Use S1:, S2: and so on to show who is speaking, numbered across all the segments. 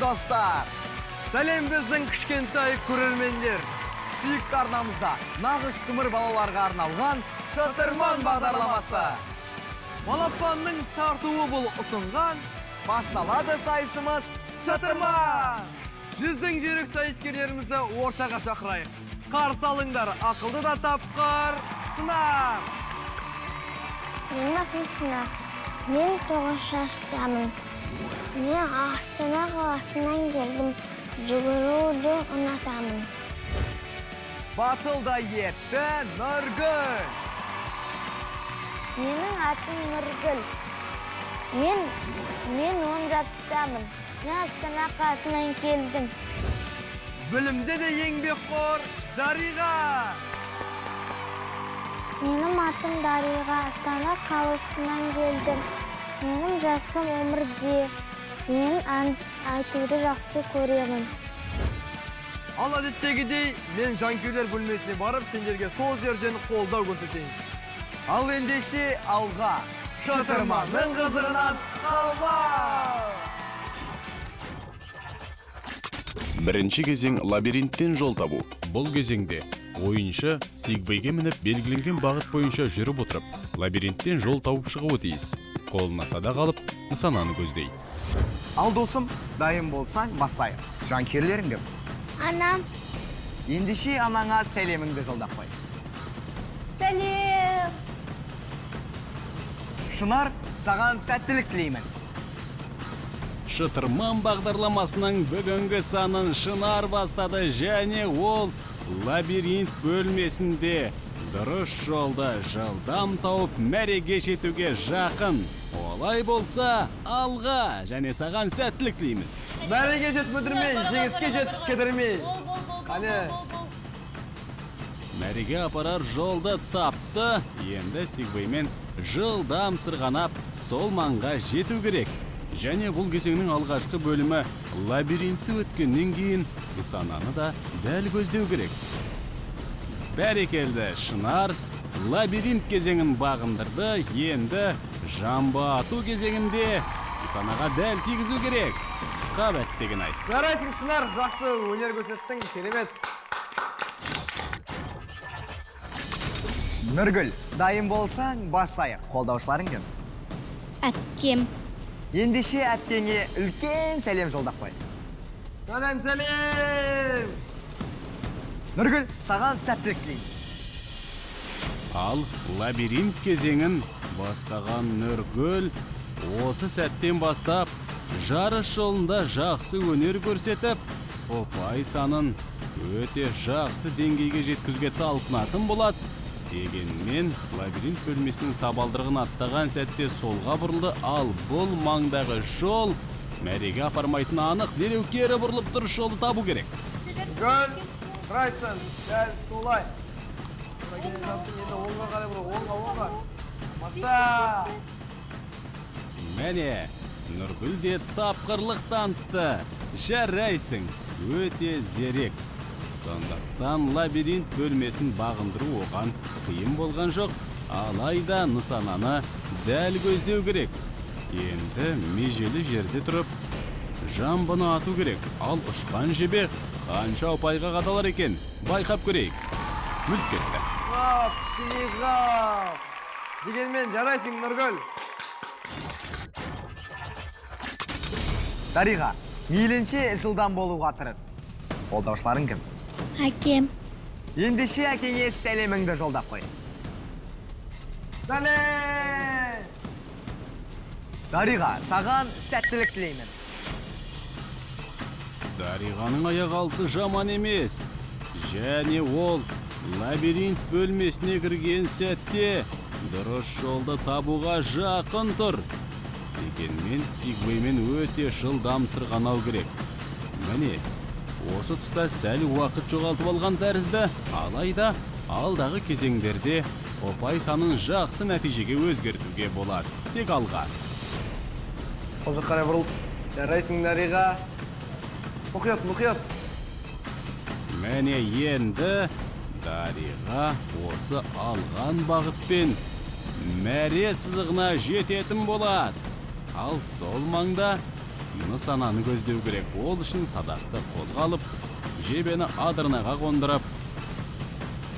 S1: достар.
S2: Сәлем біздің кішкентай көрермендер.
S1: Сүйікті арнамызда нағыз шымыр балаларға арналған шытырман бағдарламасы.
S2: Балапанның тартуы бұл ұсынған
S1: басталады сайысымыз шытырман.
S2: Жүздің жүйрік сайыскерлерімізді ортаға шақырайық. Қарсы алыңдар ақылды да тапқыр шынар.
S3: Менің атым шынар. Мен тоғыз жастамын. Мен астана қаласынан келдім жүгіруді ұнатамын
S1: батыл да етті нұргүл
S3: менің атым нұргүл мен мен он жастамын мен астана қаласынан келдім
S2: білімде де еңбекқор дариға
S3: менің атым дариға астана қаласынан келдім менің жасым өмірде. Мен ән айтуды жақсы көремін.
S2: Ал әдеттегідей мен жанкүйерлер бөлмесіне барып сендерге сол жерден қолдау көрсетейін.
S1: Ал ендеше алға. Шытырманның қызығынан қалма
S4: бірінші кезең лабиринттен жол табу. Бұл кезеңде ойыншы сигвейге мініп белгіленген бағыт бойынша жүріп отырып лабиринттен жол тауып шығуы тиіс. Қолына садақ алып нысананы көздейді.
S1: Ал досым дайын болсаң бастайық. Жанкүйерлерің кім
S3: анам.
S1: Ендеше анаңа сәлеміңді жолдап қой.
S3: Сәлем.
S1: Шынар саған сәттілік тілеймін.
S4: Шытырман бағдарламасының бүгінгі санын шынар бастады және ол лабиринт бөлмесінде дұрыс жолды жылдам тауып мәреге жетуге жақын. Олай болса алға. Және саған сәттілік тілейміз.
S2: Мәреге жет мүдірмей. Жеңіске жетіп кетірмей қане.
S4: мәреге апарар жолды тапты. Енді сигвеймен жылдам сырғанап сол маңға жету керек. Және бұл кезеңнің алғашқы бөлімі лабиринтті өткеннен кейін нысананы да дәл көздеу керек. Бәрекелді шынар лабиринт кезеңін бағындырды. Енді жамбы ату кезеңінде нысанаға дәл тигізу керек. Қабат деген айт
S2: жарайсың шынар жақсы өнер көрсеттің керемет.
S1: Нұргүл дайын болсаң бастайық қолдаушыларың кім?
S3: Әпкем.
S1: Ендеше әпкеңе үлкен сәлем жолдап қой.
S2: Сәлем сәлем!
S1: Нұргүл саған сәттілік тілейміз.
S4: Ал лабиринт кезеңін бастаған нұргүл осы сәттен бастап жарыс жолында жақсы өнер көрсетіп ұпай санын өте жақсы деңгейге жеткізуге талпынатын болады дегенмен лабиринт бөлмесінің табалдырығын аттаған сәтте солға бұрылды. Ал бұл маңдағы жол мәреге апармайтыны анық. Дереу кері бұрылып дұрыс жолды табу керек.
S2: Гүл райсон дәл солай. Енді оңға қарай оңға оңға маша
S4: міне нұргүл де тапқырлық танытты. Жарайсың өте зерек. Сондықтан лабиринт бөлмесін бағындыру оған қиын болған жоқ. Алайда нысананы дәл көздеу керек. Енді межелі жерде тұрып жамбыны ату керек. Ал ұшқан жебе қанша ұпайға қадалар екен? Байқап көрейік. Мүлт кетті.
S2: Дегенмен жарайсың нұргүл.
S1: Дариға мейлінше жылдам болуға тырыс. Қолдаушыларың кім?
S3: Әкем.
S1: Ендеше әкеңе сәлеміңді жолдап қой.
S2: Сәлем!
S1: Дариға саған сәттілік тілеймін.
S4: Дариғаның аяқ алысы жаман емес. Және ол лабиринт бөлмесіне кірген сәтте дұрыс жолды табуға жақын тұр. Дегенмен сигвеймен өте жылдам сырғанау керек. Міне осы тұста сәл уақыт жоғалтып алған тәрізді. Алайда алдағы кезеңдерде ұпай санын жақсы нәтижеге өзгертуге болады. Тек алға.
S2: Сол жаққа қарай бұрыл жарайсың дариға мұқият мұқият!
S4: Міне енді дариға осы алған бағытпен мәре сызығына жететін болады. Ал сол маңда нысананы көздеу керек. Ол үшін садақты қолға алып жебені адырнаға қондырып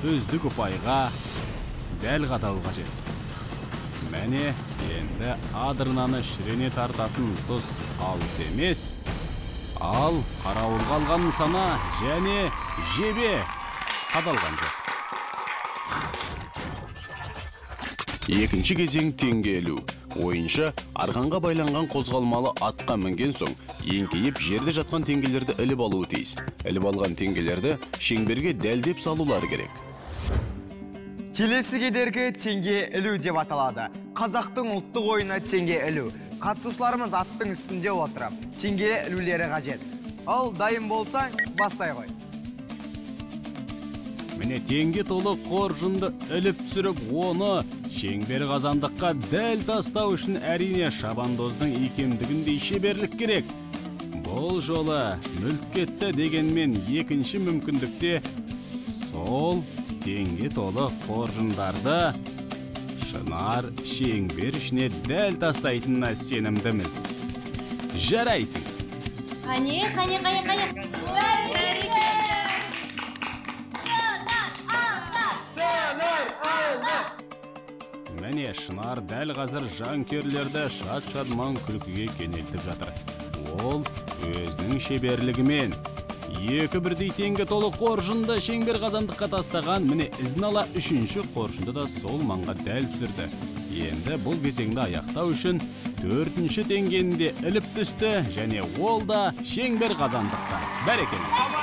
S4: үздік ұпайға дәл қадау қажет. Міне енді адырнаны шірене тартатын тұс алыс емес. Ал қарауылға алған нысана және жебе. Қадалған жоқ. Екінші кезең теңге ілу. Ойыншы арқанға байланған қозғалмалы атқа мінген соң еңкейіп жерде жатқан теңгелерді іліп алуы тиіс. Іліп алған теңгелерді шеңберге дәлдеп салулары керек.
S1: Келесі кедергі теңге ілу деп аталады. Қазақтың ұлттық ойыны теңге ілу. Қатысушыларымыз аттың үстінде отырып теңге ілулері қажет. Ал дайын болсаң бастай ғой.
S4: Міне теңге толы қоржынды іліп түсіріп оны шеңбер қазандыққа дәл тастау үшін әрине шабандоздың икемдігіндей шеберлік керек. Бұл жолы мүлт кетті дегенмен екінші мүмкіндікте сол теңге толы қоржындарды шынар шеңбер ішіне дәл тастайтынына сенімдіміз. Жарайсың.
S5: Қане, қане, қане, қане.
S4: Міне шынар дәл қазір жанкүйерлерді шат шадман күлкіге кенелтіп жатыр. Ол өзінің шеберлігімен. Екі бірдей теңге толы қоржынды шеңбер қазандыққа тастаған міне ізін ала үшінші қоржынды да сол маңға дәл түсірді. Енді бұл кезеңді аяқтау үшін төртінші теңгені де іліп түсті және ол да шеңбер қазандыққа. Бәрекелді.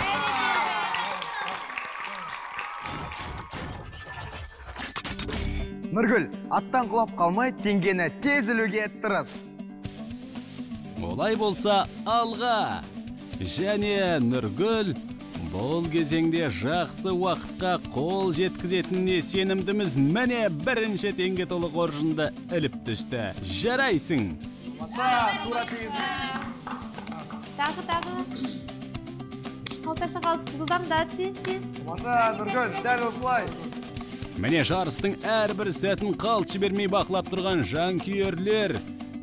S1: Нұргүл аттан құлап қалмай теңгені тез ілуге тырыс
S4: олай болса алға және нұргүл бұл кезеңде жақсы уақытқа қол жеткізетініне сенімдіміз міне бірінші теңге толы қоржынды іліп түсті жарайсың
S2: Маса, тура.
S5: Тағы, тағы. Қалташа қалып жылдамда тез, тез.
S2: Маса, Нұргүл, дәл осылай.
S4: Міне жарыстың әрбір сәтін қалт жібермей бақылап тұрған жанкүйерлер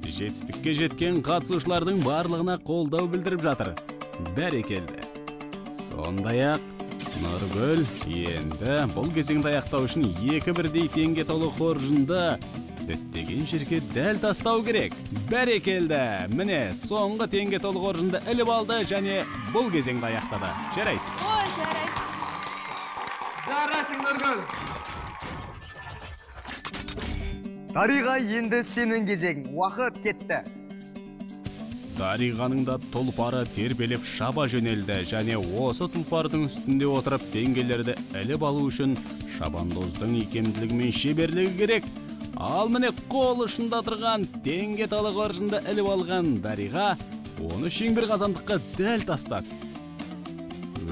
S4: жетістікке жеткен қатысушылардың барлығына қолдау білдіріп жатыр. Бәрекелді сондай ақ нұргүл енді бұл кезеңді аяқтау үшін екі бірдей теңге толы қоржынды діттеген жерге дәл тастау керек. Бәрекелді міне соңғы теңге толы қоржынды іліп алды және бұл кезеңді аяқтады. Жарайсың.
S5: Ой, жарайсың.
S2: Жарайсың, Нұргүл.
S1: Дариға енді сенің кезең. Уақыт кетті.
S4: Дариғаның да тұлпары тербеліп шаба жөнелді және осы тұлпардың үстінде отырып теңгелерді іліп алу үшін шабандоздың икемділігі мен шеберлігі керек. Ал міне қол ұшында тұрған теңге толы қоржынды іліп алған дариға оны шеңбер қазандыққа дәл тастады.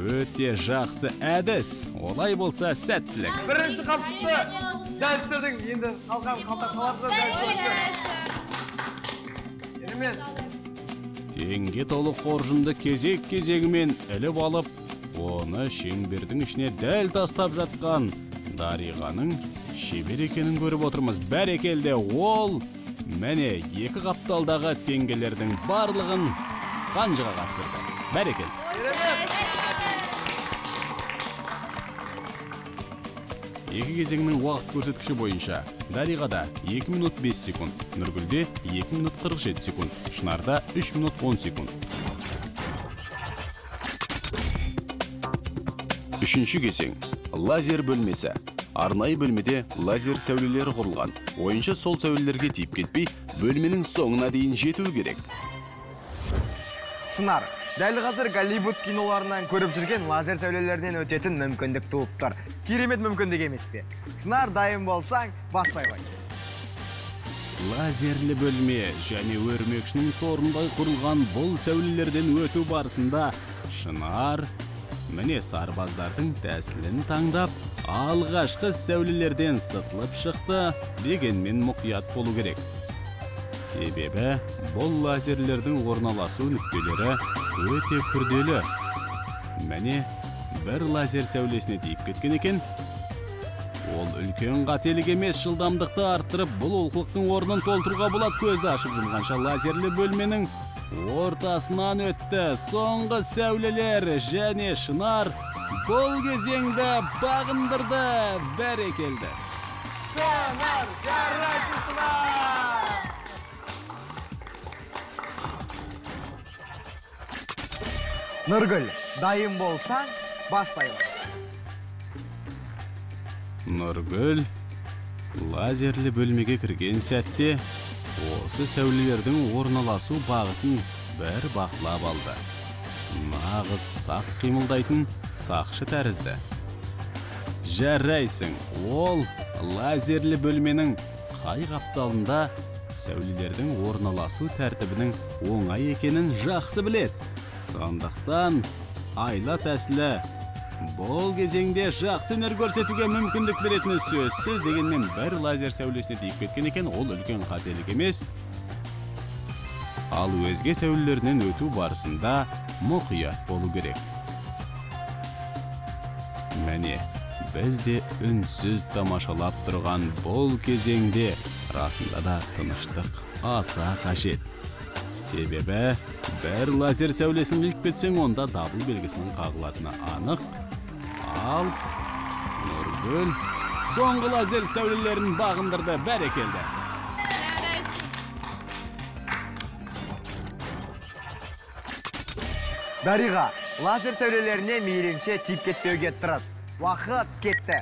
S4: Өте жақсы әдіс. Олай болса сәттілік.
S2: Бірінші қап түсірдің. Енді қалған қалта саларды да дәл түсірді. Керемет.
S4: теңге толы қоржынды кезек кезегімен іліп алып оны шеңбердің ішіне дәл тастап жатқан дариғаның шебер екенін көріп отырмыз бәрекелде ол міне екі қапталдағы теңгелердің барлығын қанжыға қапсырды бәрекелді екі кезеңнің уақыт көрсеткіші бойынша дариғада 2 минут 5 секунд нұргүлде 2 минут 47 секунд шынарда 3 минут 10 секунд. Үшінші кезең лазер бөлмесі. Арнайы бөлмеде лазер сәулелері құрылған. Ойыншы сол сәулелерге тиіп кетпей бөлменің соңына дейін жетуі керек.
S1: Шынар дәл қазір голливуд киноларынан көріп жүрген лазер сәулелерінен өтетін мүмкіндік туып тұр. Керемет мүмкіндік емес пе? Шынар дайын болсаң бастай ғой
S4: лазерлі бөлме және өрмекшінің торындай құрылған бұл сәулелерден өту барысында шынар міне сарбаздардың тәсілін таңдап алғашқы сәулелерден сытылып шықты дегенмен мұқият болу керек. Себебі бұл лазерлердің орналасу нүктелері өте күрделі. Міне бір лазер сәулесіне тиіп кеткен екен. Ол үлкен қателік емес жылдамдықты арттырып бұл олқылықтың орнын толтыруға болады. Көзді ашып жұмғанша лазерлі бөлменің ортасынан өтті. Соңғы сәулелер және шынар бұл кезеңді бағындырды. Бәрекелді
S2: Шынар, жарайсың Шынар!
S1: нұргүл дайын болсаң бастаймын
S4: нұргүл лазерлі бөлмеге кірген сәтте осы сәулелердің орналасу бағытын бір бақылап алды. Нағыз сақ қимылдайтын сақшы тәрізді. Жарайсың ол лазерлі бөлменің қай қапталында сәулелердің орналасу тәртібінің оңай екенін жақсы біледі. Сондықтан айла тәсілі бұл кезеңде жақсы өнер көрсетуге мүмкіндік беретіні сөзсіз дегенмен бір лазер сәулесіне тиіп кеткен екен ол үлкен қателік емес ал өзге сәулелерінен өту барысында мұқият болу керек міне біз де үнсіз тамашалап тұрған бұл кезеңде расында да тыныштық аса қажет себебі бір лазер сәулесін іліп кетсең онда дабыл белгісінің қағылатыны анық. Ал нұргүл соңғы лазер сәулелерін бағындырды. Бәрекелді
S1: дариға лазер сәулелеріне мейлінше тиіп кетпеуге тырыс. Уақыт кетті.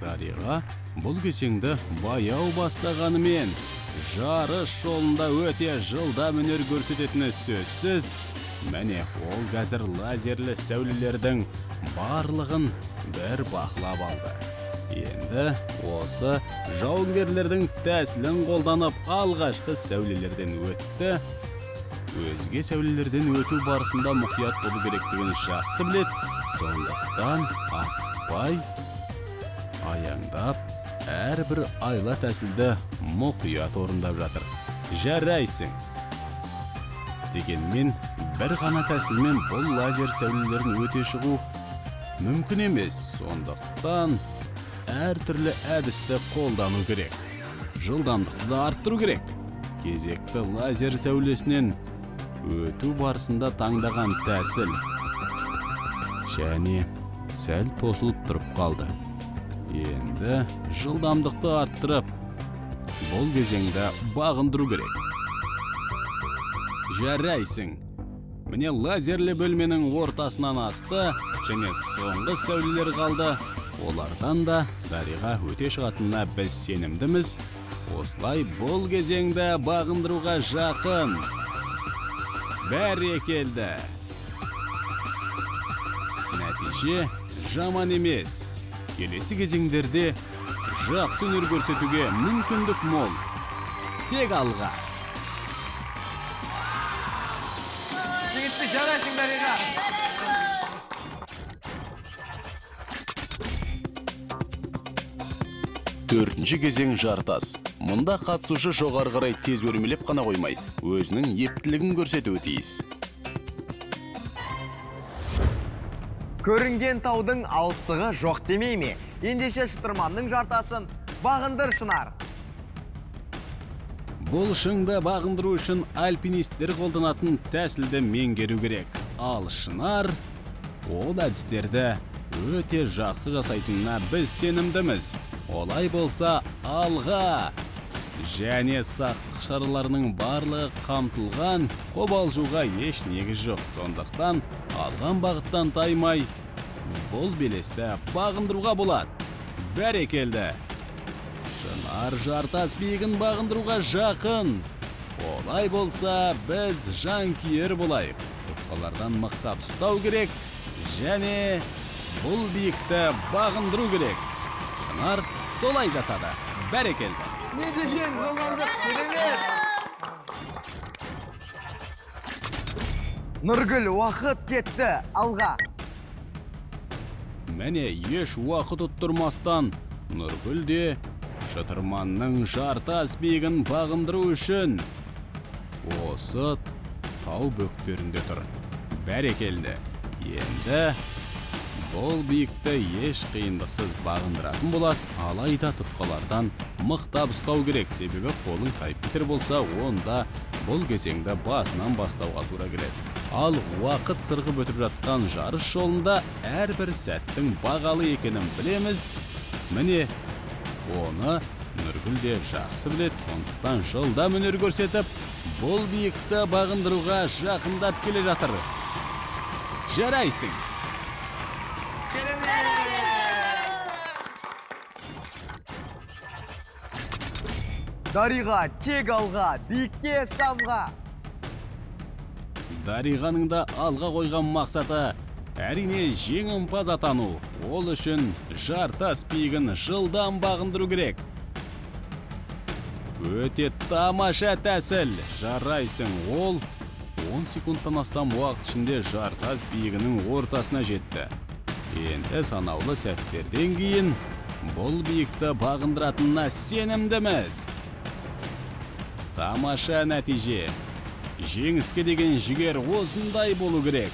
S4: Дариға бұл кезеңді баяу бастағанымен. Жарыс жолында өте жылдам өнер көрсететіні сөзсіз. Міне ол қазір лазерлі сәулелердің барлығын бір бақылап алды. Енді осы жауынгерлердің тәсілін қолданып алғашқы сәулелерден өтті. Өзге сәулелерден өту барысында мұқият болу керектігін жақсы біледі. Сондықтан асықпай аяңдап әрбір айла тәсілді мұқият орындап жатыр. Жарайсың. Дегенмен бір ғана тәсілмен бұл лазер сәулелерін өте шығу мүмкін емес. Сондықтан әртүрлі әдісті қолдану керек. Жылдамдықты да арттыру керек. Кезекті лазер сәулесінен өту барысында таңдаған тәсіл. Және сәл тосылып тұрып қалды. Енді жылдамдықты арттырып бұл кезеңді бағындыру керек. Жарайсың. Міне лазерлі бөлменің ортасынан асты және соңғы сәулелер қалды. Олардан да дариға өте шығатынына біз сенімдіміз. Осылай бұл кезеңді бағындыруға жақын. Бәрекелді нәтиже жаман емес. Келесі кезеңдерде жақсы өнер көрсетуге мүмкіндік мол. Тек алға.
S2: Жігітті жарайсың дариға
S4: төртінші кезең жартас. Мұнда қатысушы жоғары қарай тез өрмелеп қана қоймай өзінің ептілігін көрсетуі тиіс.
S1: Көрінген таудың алыстығы жоқ демей ме? Ендеше шытырманның жартасын бағындыр шынар.
S4: Бұл шыңды бағындыру үшін альпинисттер қолданатын тәсілді меңгеру керек. Ал шынар ол әдістерді өте жақсы жасайтынына біз сенімдіміз. Олай болса алға. Және сақтық шараларының барлығы қамтылған қобалжуға еш негіз жоқ. Сондықтан алған бағыттан таймай бұл белесті бағындыруға болады. Бәрекелді шынар жартас биігін бағындыруға жақын. Олай болса біз жанкүйер болайық. Тұтқалардан мықтап ұстау керек және бұл биікті бағындыру керек. Шынар солай жасады. Бәрекелді
S2: не деген керемет
S1: нұргүл уақыт кетті алға
S4: міне еш уақыт ұттырмастан нұргүл де шытырманның жартас биігін бағындыру үшін осы тау бөктерінде тұр бәрекелді енді бұл биікті еш қиындықсыз бағындыратын болады. Алайда тұтқалардан мықтап ұстау керек. Себебі қолың тайып кетер болса онда бұл кезеңді басынан бастауға тура келеді. Ал уақыт сырғып өтіп жатқан жарыс жолында әрбір сәттің бағалы екенін білеміз. Міне оны нұргүл де жақсы біледі. Сондықтан жылдам өнер көрсетіп бұл биікті бағындыруға жақындап келе жатыр. Жарайсың!
S1: Дариға тек алға биікке самға.
S4: Дариғаның да алға қойған мақсаты әрине жеңімпаз атану. Ол үшін жартас биігін жылдам бағындыру керек. Өте тамаша тәсіл. Жарайсың ол 10 секундтан астам уақыт ішінде жартас биігінің ортасына жетті. Енді санаулы сәттерден кейін бұл биікті бағындыратынына сенімдіміз. Тамаша нәтиже. Жеңіске деген жігер осындай болу керек.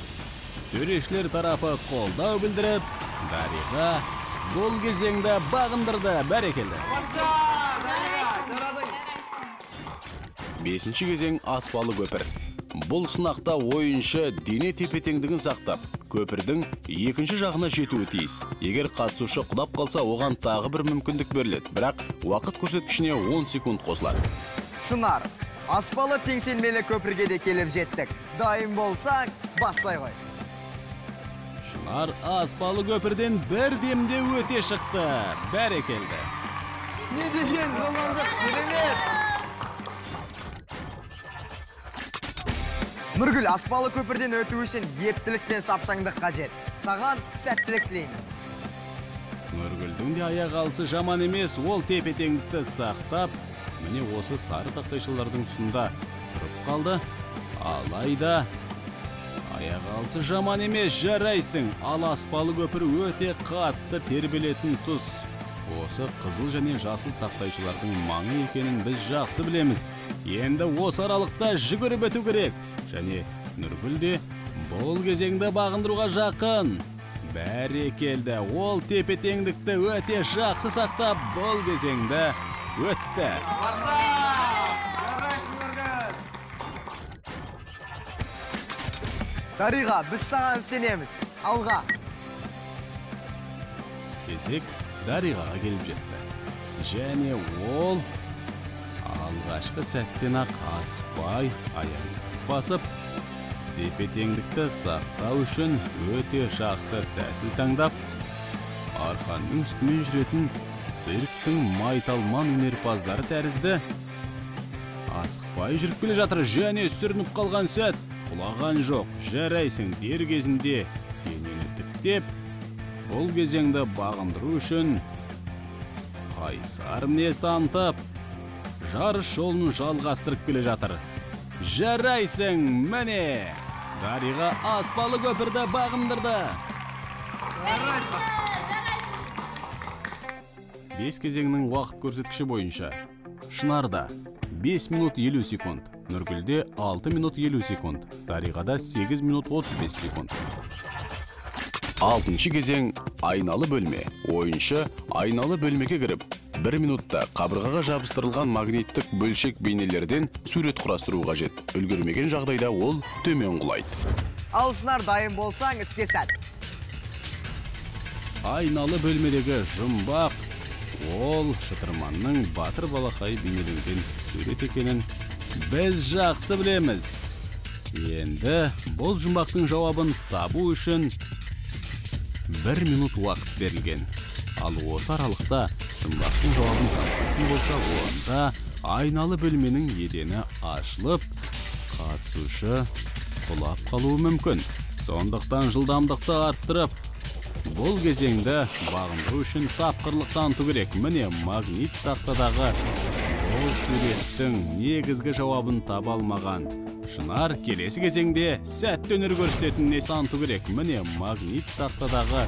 S4: Төрешілер тарапы қолдау білдіріп дариға бұл кезеңді бағындырды. Бәрекелді. Бесінші кезең аспалы көпір. Бұл сынақта ойыншы дене тепе теңдігін сақтап көпірдің екінші жағына жетуі тиіс. Егер қатысушы құлап қалса оған тағы бір мүмкіндік беріледі. Бірақ уақыт көрсеткішіне 10 секунд қосылады.
S1: Шынар аспалы теңселмелі көпірге де келіп жеттік. Дайын болсаң бастай ғой.
S4: Шынар аспалы көпірден бір демде өте шықты. Бәрекелді
S2: не деген жылдамдық керемет!
S1: Нұргүл аспалы көпірден өту үшін ептілік пен шапшаңдық қажет. Саған сәттілік тілеймін.
S4: Нұргүлдің де аяқ алысы жаман емес ол тепе теңдікті сақтап міне осы сары тақтайшалардың тұсында тұрып қалды. Алайда аяқ алысы жаман емес жарайсың. Ал аспалы көпір өте қатты тербелетін тұс осы қызыл және жасыл тақтайшалардың маңы екенін біз жақсы білеміз. Енді осы аралықта жүгіріп өту керек. Және нұргүл де бұл кезеңді бағындыруға жақын. Бәрекелді ол тепе теңдікті өте жақсы сақтап бұл кезеңді өтті
S2: жарайсың нұргүл
S1: дариға біз саған сенеміз алға
S4: кезек дариғаға келіп жетті және ол алғашқы сәттен ақ асықпай аяғын басып тепе теңдікті сақтау үшін өте жақсы тәсіл таңдап арқанның үстімен жүретін цирктің майталман өнерпаздары тәрізді. Асықпай жүріп келе жатыр және сүрініп қалған сәт. Құлаған жоқ жарайсың дер кезінде денені тіктеп. Бұл кезеңді бағындыру үшін қайсар мінез танытып жарыс жолын жалғастырып келе жатыр. Жарайсың міне! Дариға аспалы көпірді бағындырды. Бес кезеңнің уақыт көрсеткіші бойынша. Шынарда 5 минут 50 секунд нұргүлде 6 минут 50 секунд дариғада 8 минут 35 секунд. Алтыншы кезең айналы бөлме. Ойыншы айналы бөлмеге кіріп бір минутта қабырғаға жабыстырылған магниттік бөлшек бейнелерден сурет құрастыру қажет. Үлгермеген жағдайда ол төмен құлайды.
S1: Ал шынар дайын болсаң іске сәт.
S4: Айналы бөлмедегі жұмбақ ол шытырманның батыр балақай бейнеленген сурет екенін біз жақсы білеміз. Енді бұл жұмбақтың жауабын табу үшін бір минут уақыт берілген. Ал осы аралықта жұмбақтың жауабын таппайтын болса онда айналы бөлменің едені ашылып қатысушы құлап қалуы мүмкін. Сондықтан жылдамдықты арттырып бұл кезеңді бағындыру үшін тапқырлық таныту керек. Міне магнит тақтадағы бұл суреттің негізгі жауабын таба алмаған. Шынар келесі кезеңде сәтті өнер көрсететініне таныту керек. Міне магнит тақтадағы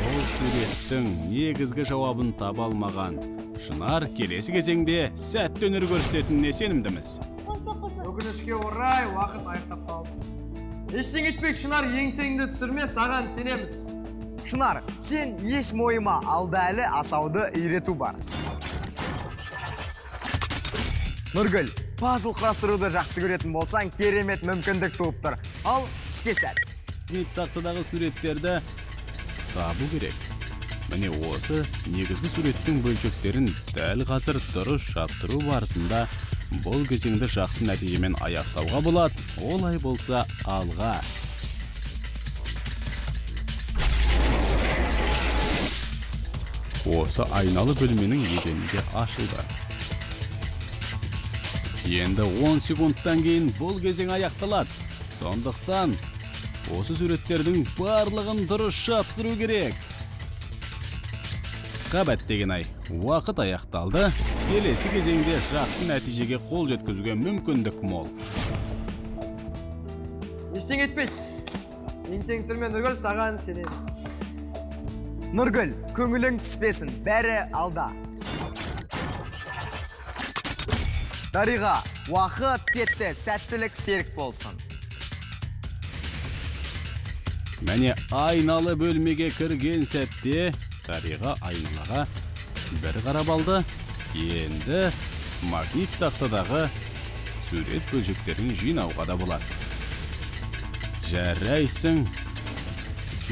S4: бұл суреттің негізгі жауабын таба алмаған. Шынар келесі кезеңде сәтті өнер көрсететініне сенімдіміз.
S2: Өкінішке орай уақыт аяқтап қалды ештеңе етпей шынар еңсеңді түсірме саған сенеміз.
S1: Шынар сен еш мойыма алда әлі асауды үйрету бар. Нұргүл пазл құрастыруды жақсы көретін болсаң керемет мүмкіндік туып тұр. Ал іске сәт.
S4: Магнит тақтадағы суреттерді табу керек. Міне осы негізгі суреттің бөлшектерін дәл қазір дұрыс жаттыру барысында бұл кезеңді жақсы нәтижемен аяқтауға болады. Олай болса алға. Осы айналы бөлменің еденінде ашылды енді 10 секундтан кейін бұл кезең аяқталады сондықтан осы суреттердің барлығын дұрыс жапсыру керек қабат деген ай уақыт аяқталды келесі кезеңде жақсы нәтижеге қол жеткізуге мүмкіндік мол
S2: ештеңе етпейді еңсең түсірме нұргүл саған сенеміз
S1: нұргүл көңілің түспесін. Бәрі алда. Дариға уақыт кетті. Сәттілік серік болсын.
S4: Міне айналы бөлмеге кірген сәтте дариға айналаға бір қарап алды. Енді магнит тақтадағы сурет бөлшектерін жинауға да болады. Жарайсың.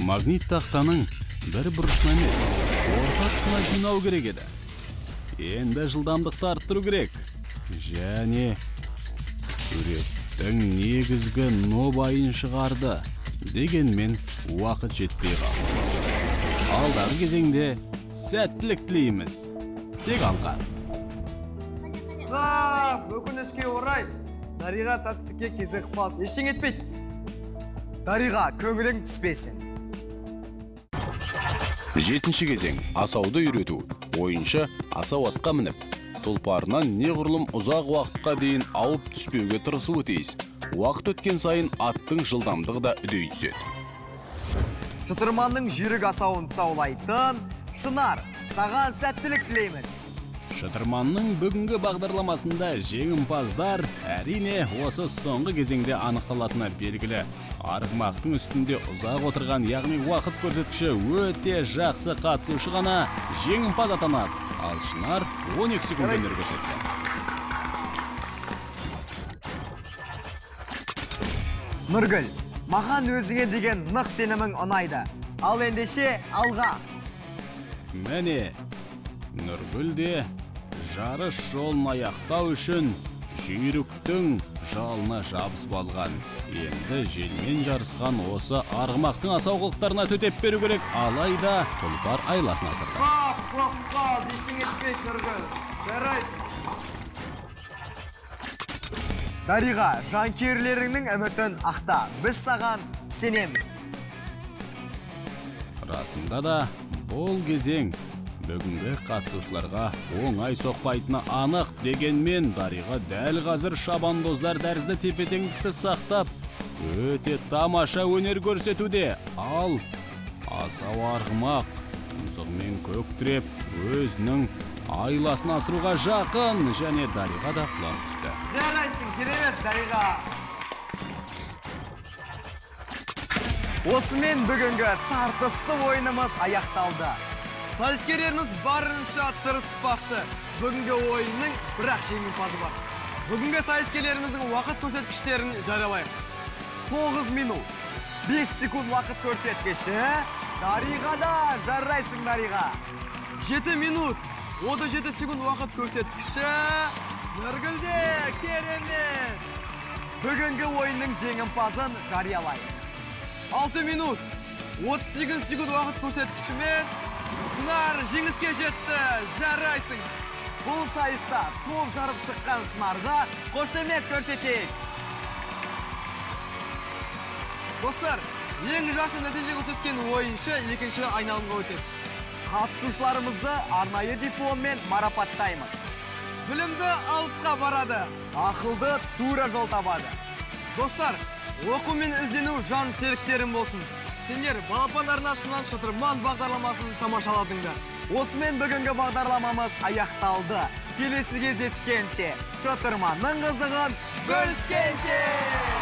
S4: Магнит тақтаның бір бұрышына емес орта тұсына жинау керек еді енді жылдамдықты арттыру керек. Және суреттің негізгі нобайын шығарды дегенмен уақыт жетпей қалды. Алдағы кезеңде сәттілік тілейміз. Тек алға.
S2: Өкінішке орай дариға сәтсіздікке кезігіп қалды ештеңе етпейді.
S1: Дариға көңілің түспесін.
S4: Жетінші кезең. Асауды үйрету. Ойыншы асау атқа мініп. Тұлпарынан неғұрлым ұзақ уақытқа дейін ауып түспеуге тырысуы тиіс. Уақыт өткен сайын аттың жылдамдығы да үдей түседі.
S1: Шытырманның жүйрік асауын тұсаулайтын шынар. Саған сәттілік тілейміз.
S4: Шытырманның бүгінгі бағдарламасында жеңімпаздар әрине осы соңғы кезеңде анықталатыны белгілі. Арғымақтың үстінде ұзақ отырған яғни уақыт көрсеткіші өте жақсы қатысушы ғана жеңімпаз атанады. Ал шынар 12 секунд өнер көрсетті.
S1: Нұргүл маған өзіңе деген нық сенімің ұнайды. Ал ендеше алға.
S4: Міне нұргүл де жарыс жолын аяқтау үшін жүйріктің жалына жабысып алған. Енді желмен жарысқан осы арғымақтың асау қылықтарына төтеп беру керек. Алайда тұлпар айласын асырды
S2: қап қап қап ештеңе етпейді нұргүл жарайсың.
S1: Дариға жанкүйерлеріңнің үмітін ақта. Біз саған сенеміз.
S4: Расында да бұл кезең бүгінгі қатысушыларға оңай соқпайтыны анық дегенмен дариға дәл қазір шабандоздар тәрізді тепе теңдікті сақтап өте тамаша өнер көрсетуде. Ал асау арғымақ тұмсығымен көк тіреп өзінің айласын асыруға жақын және дариға да құлап түсті.
S2: Жарайсың керемет дариға.
S1: Осымен бүгінгі тартысты ойынымыз аяқталды.
S2: Сайыскерлеріміз барынша тырысып бақты бүгінгі ойынның бірақ жеңімпазы бар бүгінгі сайыскерлеріміздің уақыт көрсеткіштерін жариялайық
S1: 9 минут 5 секунд уақыт көрсеткіші дариғада жарайсың дариға
S2: 7 минут 37 секунд уақыт көрсеткіші нұргүлде керемет
S1: бүгінгі ойынның жеңімпазын жариялайық
S2: 6 минут 38 секунд уақыт көрсеткішімен шынар жеңіске жетті. Жарайсың.
S1: Бұл сайыста топ жарып шыққан шынарға қошемет көрсетейік.
S2: Достар ең жақсы нәтиже көрсеткен ойыншы екінші айналымға өтеді.
S1: Қатысушыларымызды арнайы дипломмен марапаттаймыз.
S2: Білімді алысқа барады.
S1: Ақылды тура жол табады.
S2: Достар оқу мен іздену жан серіктерім болсын. Сендер балапан арнасынан шытырман бағдарламасын тамашаладыңдар.
S1: Осымен бүгінгі бағдарламамыз аяқталды. Келесі кездескенше шытырманның қызығын бөліскенше!